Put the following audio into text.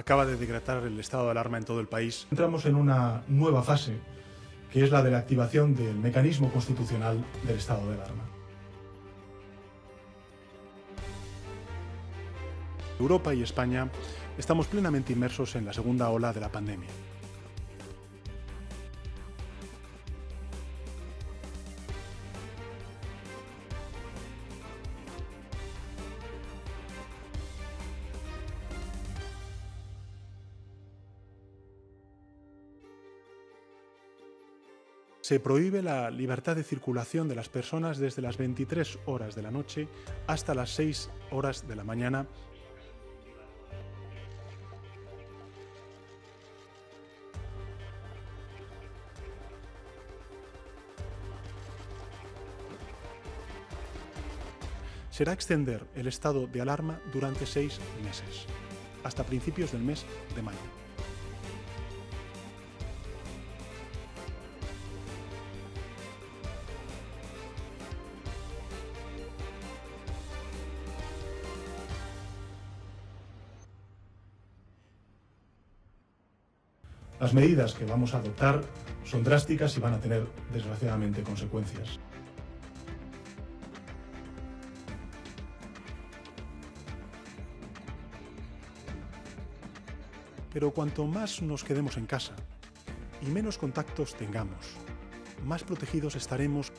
Acaba de decretar el estado de alarma en todo el país. Entramos en una nueva fase, que es la de la activación del mecanismo constitucional del estado de alarma. Europa y España estamos plenamente inmersos en la segunda ola de la pandemia. Se prohíbe la libertad de circulación de las personas desde las 23 horas de la noche hasta las 6 horas de la mañana será extender el estado de alarma durante seis meses, hasta principios del mes de mayo. Las medidas que vamos a adoptar son drásticas y van a tener, desgraciadamente, consecuencias. Pero cuanto más nos quedemos en casa y menos contactos tengamos, más protegidos estaremos.